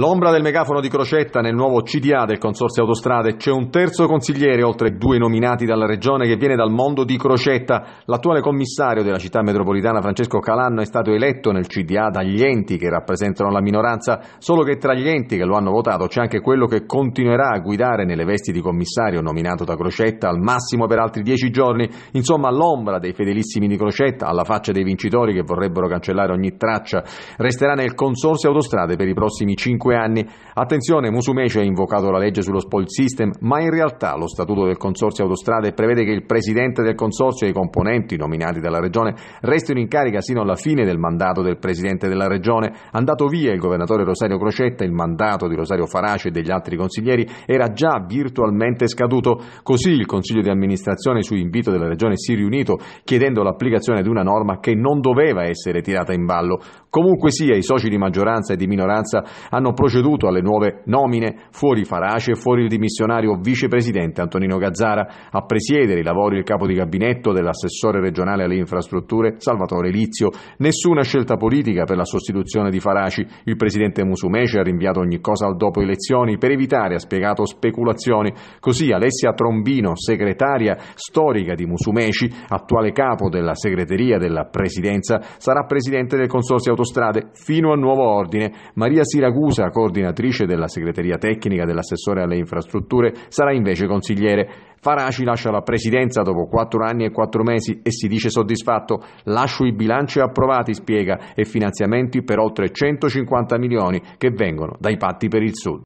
L'ombra del megafono di Crocetta nel nuovo CDA del Consorzio Autostrade. C'è un terzo consigliere, oltre due nominati dalla Regione, che viene dal mondo di Crocetta. L'attuale commissario della città metropolitana, Francesco Calanno, è stato eletto nel CDA dagli enti che rappresentano la minoranza, solo che tra gli enti che lo hanno votato c'è anche quello che continuerà a guidare nelle vesti di commissario nominato da Crocetta al massimo per altri dieci giorni. Insomma, l'ombra dei fedelissimi di Crocetta, alla faccia dei vincitori che vorrebbero cancellare ogni traccia, resterà nel Consorzio Autostrade per i prossimi cinque cinque anni. Attenzione, Musumeci ha invocato la legge sullo spoil system, ma in realtà lo statuto del Consorzio Autostrade prevede che il presidente del consorzio e i componenti nominati dalla Regione restino in carica sino alla fine del mandato del presidente della Regione. Andato via il governatore Rosario Crocetta, il mandato di Rosario Faraci e degli altri consiglieri era già virtualmente scaduto. Così il Consiglio di amministrazione, su invito della Regione, si è riunito chiedendo l'applicazione di una norma che non doveva essere tirata in ballo. Comunque sia, i soci di maggioranza e di minoranza hanno proceduto alle nuove nomine, fuori Farace e fuori il dimissionario vicepresidente Antonino Gazzara, a presiedere i lavori il capo di gabinetto dell'assessore regionale alle infrastrutture Salvatore Lizio. Nessuna scelta politica per la sostituzione di Faraci. Il presidente Musumeci ha rinviato ogni cosa al dopo elezioni per evitare, ha spiegato, speculazioni. Così Alessia Trombino, segretaria storica di Musumeci, attuale capo della segreteria della presidenza, sarà presidente del consorzio autostrade fino a nuovo ordine. Maria Siragusa, coordinatrice della segreteria tecnica dell'assessore alle infrastrutture, sarà invece consigliere. Faraci lascia la presidenza dopo quattro anni e quattro mesi e si dice soddisfatto. Lascio i bilanci approvati, spiega, e finanziamenti per oltre 150 milioni che vengono dai patti per il Sud.